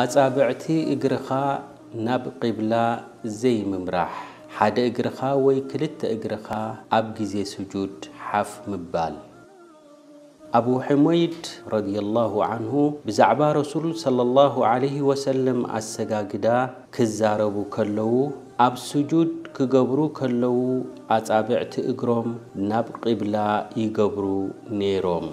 ኣፃብዕቲ እግርኻ ናብ ቂብላ ዘይምምራሕ። ሓደ እግርኻ ወይ ክልተ እግርኻ ኣብ ግዜ ስጁድ ሓፍ ምባል። አቡ ሕመይድ ረድየ ዓንሁ አንሁ ብዛዕባ ረሱል صለ ላሁ ዓለይህ ወሰለም ኣሰጋግዳ ክዛረቡ ከለዉ ኣብ ስጁድ ክገብሩ ከለዉ ኣጻብዕቲ እግሮም ናብ ቂብላ ይገብሩ ነይሮም።